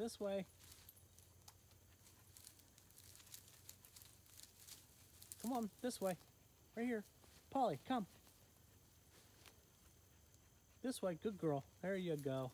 This way. Come on, this way. Right here. Polly, come. This way, good girl. There you go.